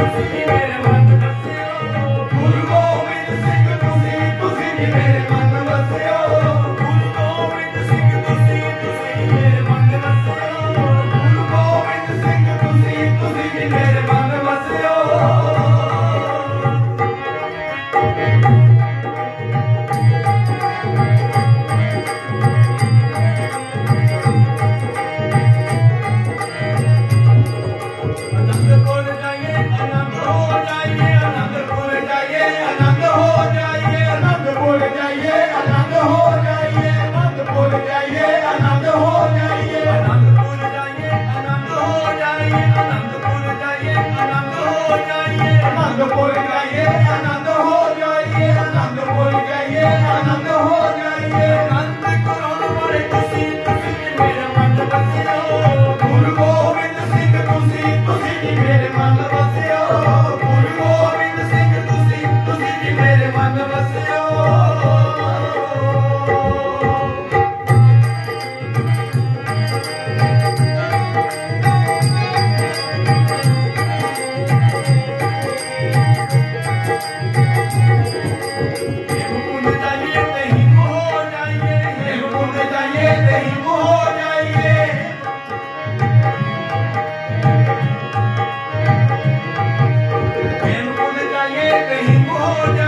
Thank you.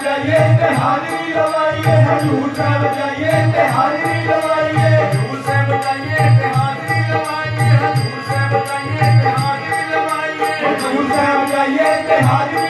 बजाइए तिहारी लगाइए हजूर से बजाइए तिहारी लगाइए हजूर से बजाइए तिहारी लगाइए हजूर से बजाइए तिहारी लगाइए हजूर से बजाइए तिहारी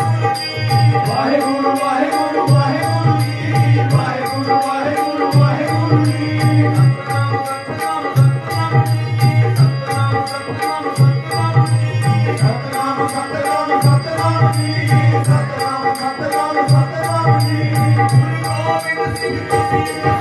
Thank you.